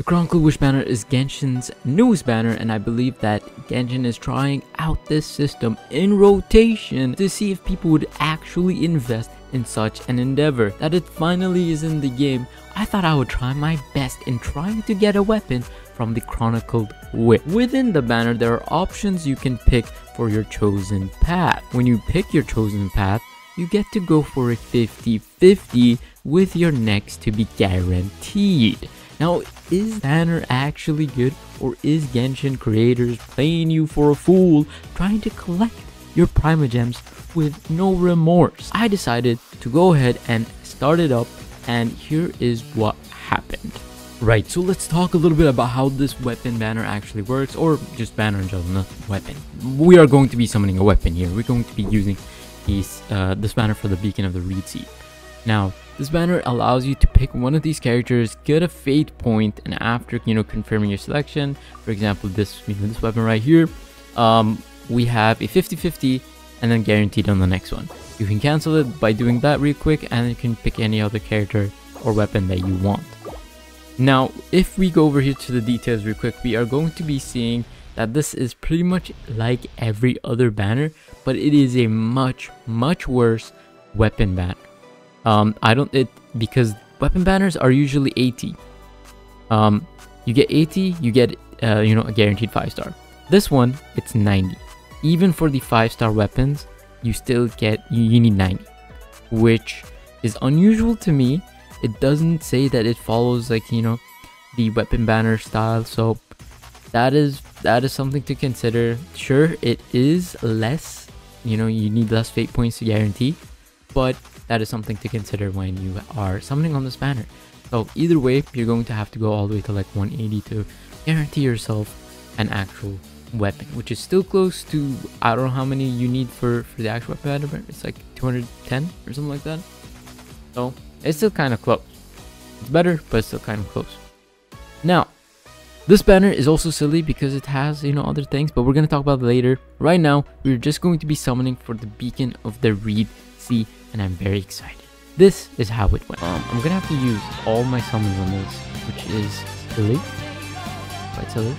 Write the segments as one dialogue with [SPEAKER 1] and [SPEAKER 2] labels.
[SPEAKER 1] The Chronicle Wish banner is Genshin's newest banner and I believe that Genshin is trying out this system in rotation to see if people would actually invest in such an endeavor. That it finally is in the game, I thought I would try my best in trying to get a weapon from the Chronicled Wish. Within the banner, there are options you can pick for your chosen path. When you pick your chosen path, you get to go for a 50-50 with your next to be guaranteed. Now, is Banner actually good or is Genshin creators playing you for a fool trying to collect your Primogems with no remorse? I decided to go ahead and start it up and here is what happened. Right, so let's talk a little bit about how this weapon banner actually works, or just banner in general, not weapon. We are going to be summoning a weapon here. We're going to be using these, uh, this banner for the Beacon of the Reed Sea. Now, this banner allows you to pick one of these characters, get a fate point, and after you know confirming your selection, for example, this you know, this weapon right here, um, we have a 50-50 and then guaranteed on the next one. You can cancel it by doing that real quick, and you can pick any other character or weapon that you want. Now, if we go over here to the details real quick, we are going to be seeing that this is pretty much like every other banner, but it is a much, much worse weapon banner. Um, I don't it because weapon banners are usually 80. Um, you get 80, you get uh, you know a guaranteed five star. This one it's 90. Even for the five star weapons, you still get you, you need 90, which is unusual to me. It doesn't say that it follows like you know the weapon banner style, so that is that is something to consider. Sure, it is less. You know, you need less fate points to guarantee, but that is something to consider when you are summoning on this banner. So either way, you're going to have to go all the way to like 180 to guarantee yourself an actual weapon, which is still close to, I don't know how many you need for, for the actual weapon. It's like 210 or something like that. So it's still kind of close. It's better, but it's still kind of close. Now, this banner is also silly because it has, you know, other things, but we're going to talk about later. Right now, we're just going to be summoning for the Beacon of the Reed Sea and I'm very excited. This is how it went. Um, I'm gonna have to use all my summons on this, which is silly. Quite silly.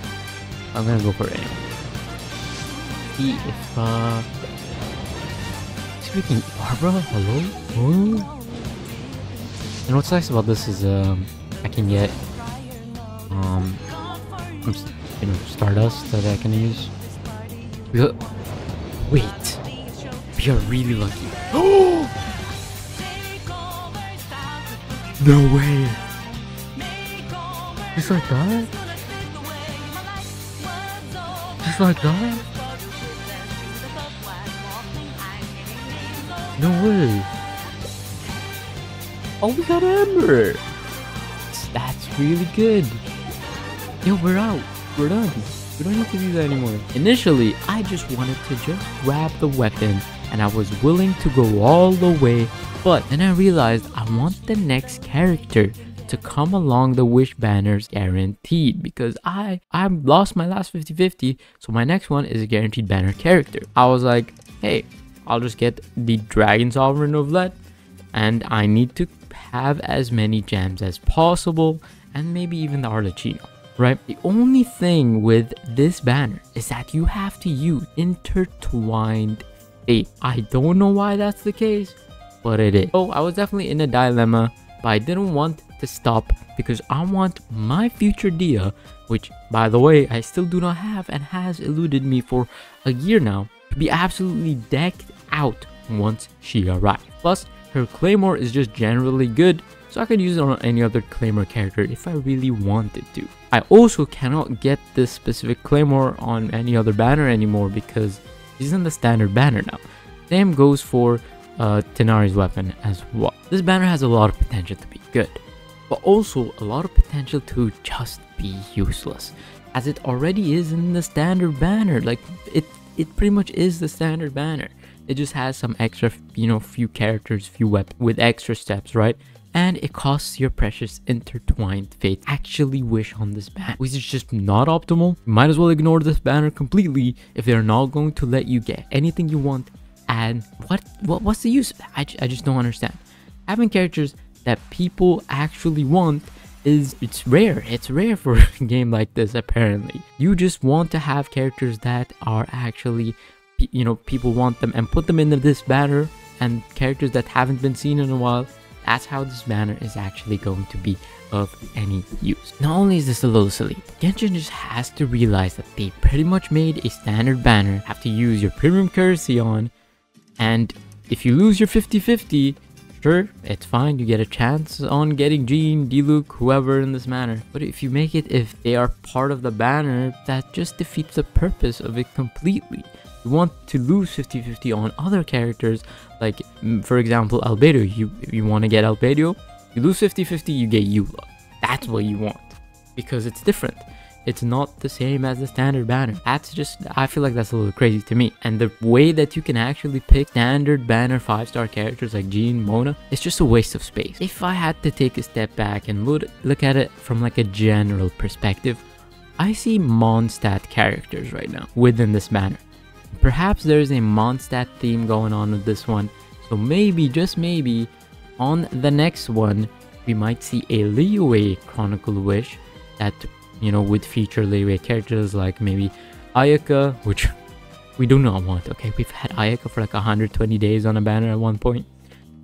[SPEAKER 1] I'm gonna go for it anyway. See if, uh... Speaking Barbara? Hello? Hello? And what's nice about this is, um, I can get, um, you know, Stardust that I can use. Wait. We are really lucky. No way! Just like that? Just like that? No way! Oh, we got Ember! That's really good! Yo, we're out! We're done! We don't need to do that anymore. Initially, I just wanted to just grab the weapon and I was willing to go all the way but then I realized I want the next character to come along the wish banners guaranteed because I I lost my last 50-50 so my next one is a guaranteed banner character. I was like hey I'll just get the Dragon Sovereign of Let and I need to have as many gems as possible and maybe even the Arlecchino right? The only thing with this banner is that you have to use intertwined fate. I don't know why that's the case, but it is. So I was definitely in a dilemma, but I didn't want to stop because I want my future Dehya, which by the way, I still do not have and has eluded me for a year now, to be absolutely decked out once she arrives. Plus, her Claymore is just generally good, so I could use it on any other Claymore character if I really wanted to. I also cannot get this specific Claymore on any other banner anymore because she's in the standard banner now. Same goes for uh, Tighnari's weapon as well. This banner has a lot of potential to be good, but also a lot of potential to just be useless, as it already is in the standard banner. Like it, it pretty much is the standard banner. It just has some extra, you know, few characters, few weapons with extra steps, right? And it costs your precious intertwined fate actually wish on this banner. Which is just not optimal. You might as well ignore this banner completely if they're not going to let you get anything you want. And what, what what's the use I, I just don't understand. Having characters that people actually want is it's rare. It's rare for a game like this apparently. You just want to have characters that are actually you know people want them and put them into this banner and characters that haven't been seen in a while that's how this banner is actually going to be of any use. Not only is this a little silly, Genshin just has to realize that they pretty much made a standard banner, have to use your premium currency on, and if you lose your 50-50, sure, it's fine, you get a chance on getting Jean, Diluc, whoever in this manner. But if you make it if they are part of the banner, that just defeats the purpose of it completely you want to lose 50-50 on other characters like for example albedo. You you want to get albedo you lose 50-50 you get eula that's what you want because it's different. It's not the same as the standard banner. That's just i feel like that's a little crazy to me. And the way that you can actually pick standard banner five star characters like jean mona it's just a waste of space. If i had to take a step back and look look at it from like a general perspective i see Mondstadt characters right now within this banner Perhaps there's a Mondstadt theme going on with this one, so maybe, just maybe, on the next one, we might see a Liyue Chronicle Wish that, you know, would feature Liyue characters like maybe Ayaka, which we do not want, okay? We've had Ayaka for like 120 days on a banner at one point.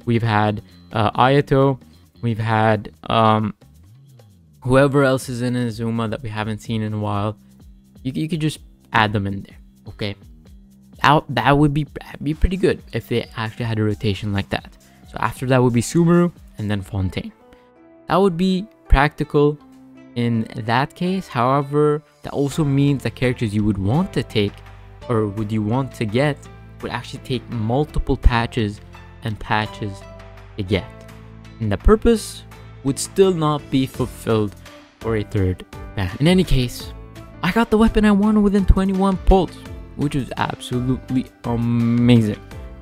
[SPEAKER 1] We've had uh, Ayato, we've had um, whoever else is in Azuma that we haven't seen in a while. You, you could just add them in there, okay? That, that would be be pretty good if they actually had a rotation like that. So after that would be Sumeru and then Fontaine. That would be practical in that case. However, that also means the characters you would want to take or would you want to get would actually take multiple patches and patches to get. And the purpose would still not be fulfilled for a third. In any case, I got the weapon I wanted within 21 pulls which is absolutely amazing.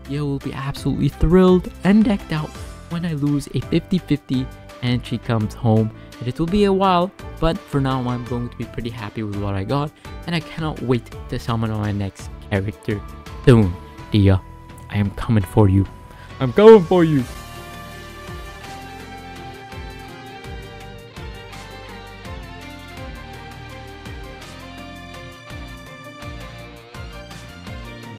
[SPEAKER 1] You will be absolutely thrilled and decked out when I lose a 50-50 and she comes home. And it will be a while, but for now I'm going to be pretty happy with what I got and I cannot wait to summon my next character soon. Dehya, I am coming for you. I'm coming for you.